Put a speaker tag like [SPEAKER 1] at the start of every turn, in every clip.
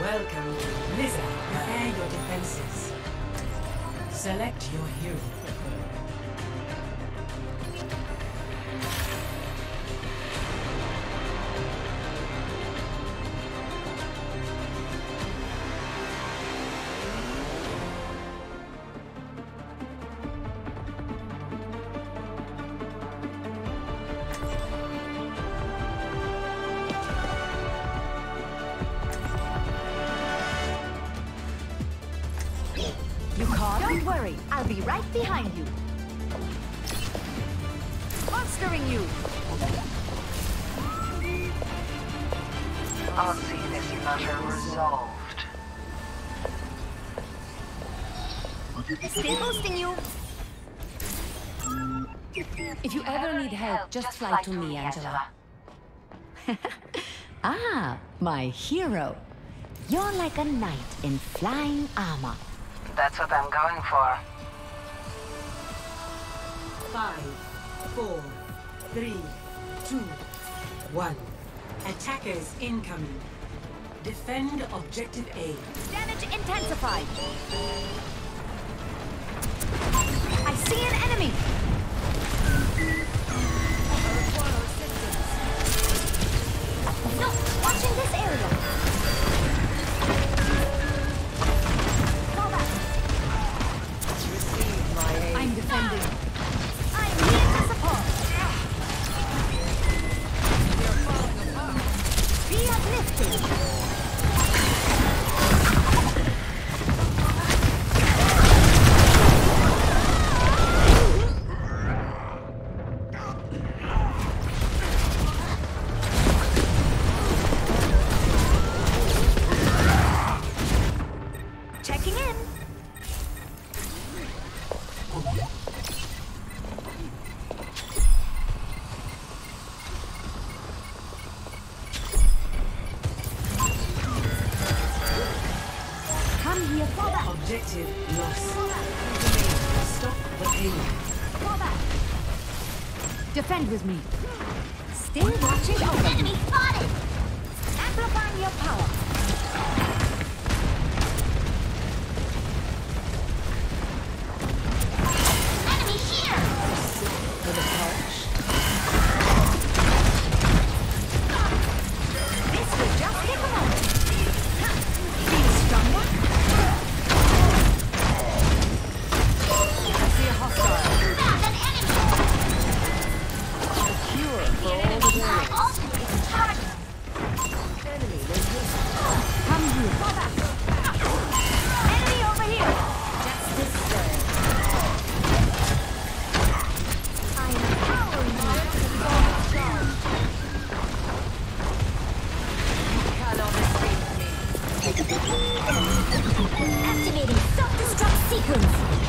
[SPEAKER 1] Welcome to Blizzard. Prepare your defenses. Select your hero.
[SPEAKER 2] Be right behind you. Monstering you!
[SPEAKER 3] I'll see this matter resolved.
[SPEAKER 2] Still boosting you!
[SPEAKER 4] If you ever need help, just fly to me, Angela.
[SPEAKER 2] Ah, my hero. You're like a knight in flying armor.
[SPEAKER 3] That's what I'm going for.
[SPEAKER 1] Five, four, three, two, one. Attackers incoming. Defend objective A.
[SPEAKER 2] Damage intensified. I see an enemy. No, watching this area. Fall back. I'm defending. Defend with me. Watching over. Enemy spotted. Amplifying your power. Activating self-destruct sequence.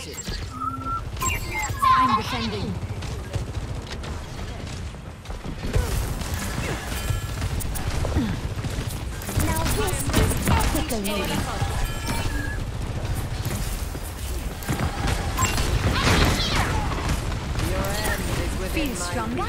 [SPEAKER 2] Enemy. I'm defending. Now this is ethical movie. Feel stronger?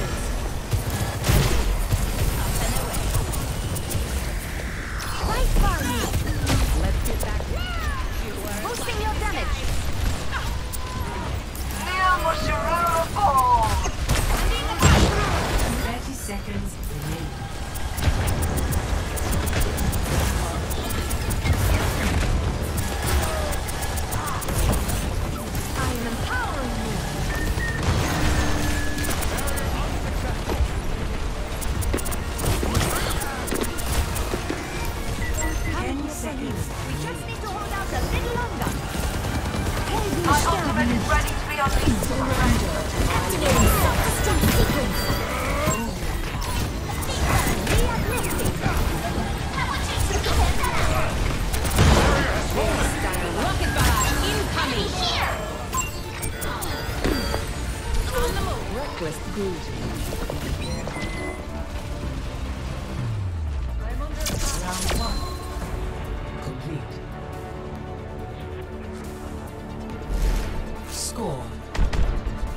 [SPEAKER 1] Score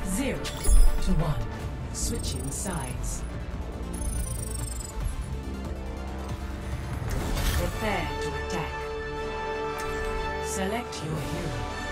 [SPEAKER 1] zero to one. Switching sides. Prepare to attack. Select your hero.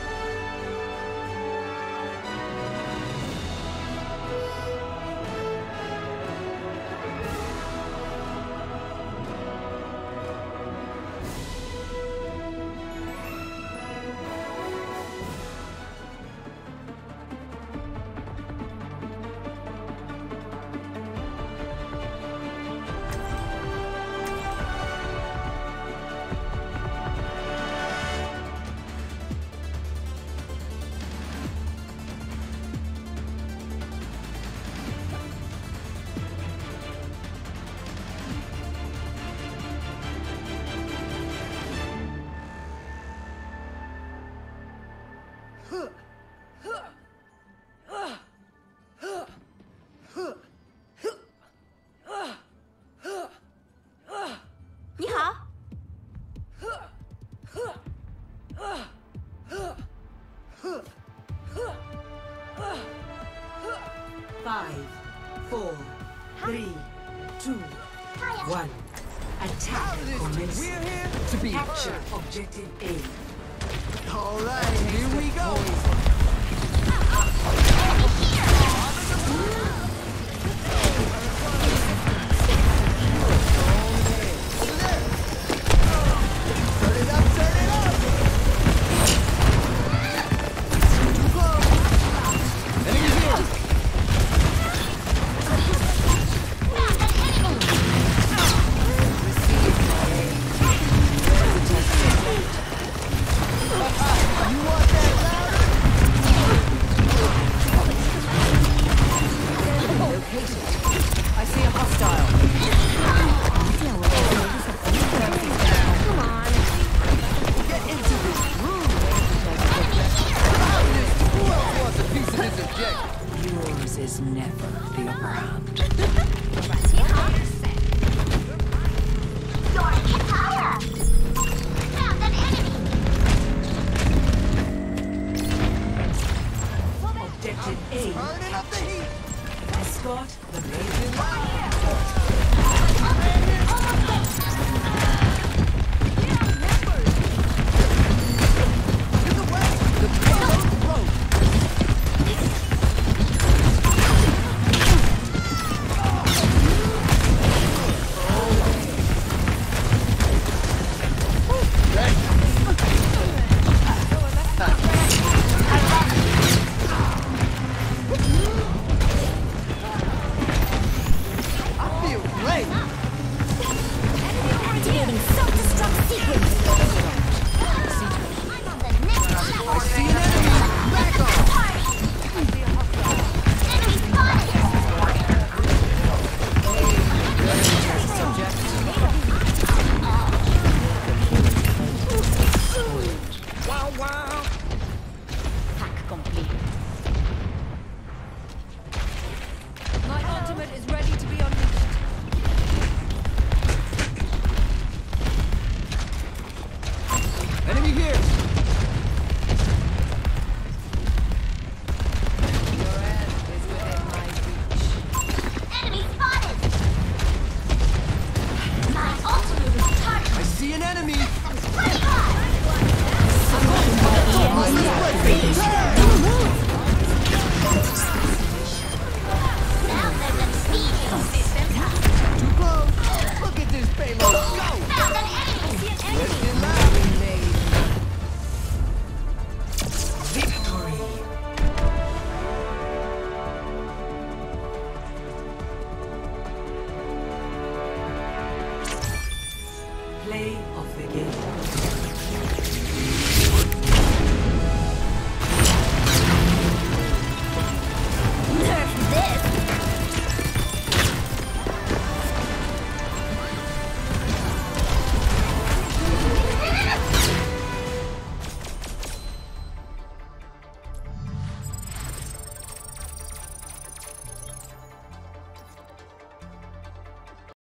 [SPEAKER 5] promise to be
[SPEAKER 1] capture objective A.
[SPEAKER 5] All right, here we go.